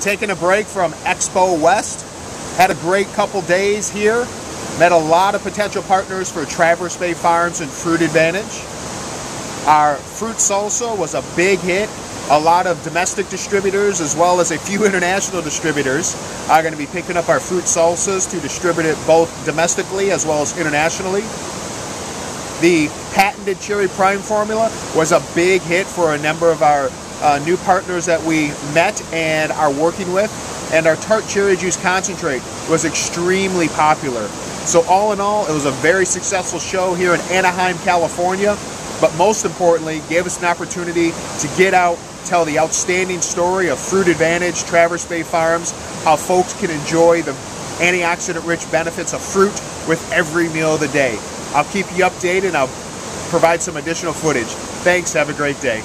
taking a break from Expo West. Had a great couple days here. Met a lot of potential partners for Traverse Bay Farms and Fruit Advantage. Our fruit salsa was a big hit. A lot of domestic distributors as well as a few international distributors are going to be picking up our fruit salsas to distribute it both domestically as well as internationally. The patented cherry prime formula was a big hit for a number of our uh, new partners that we met and are working with. And our tart cherry juice concentrate was extremely popular. So all in all, it was a very successful show here in Anaheim, California. But most importantly, gave us an opportunity to get out, tell the outstanding story of Fruit Advantage, Traverse Bay Farms, how folks can enjoy the antioxidant-rich benefits of fruit with every meal of the day. I'll keep you updated and I'll provide some additional footage. Thanks, have a great day.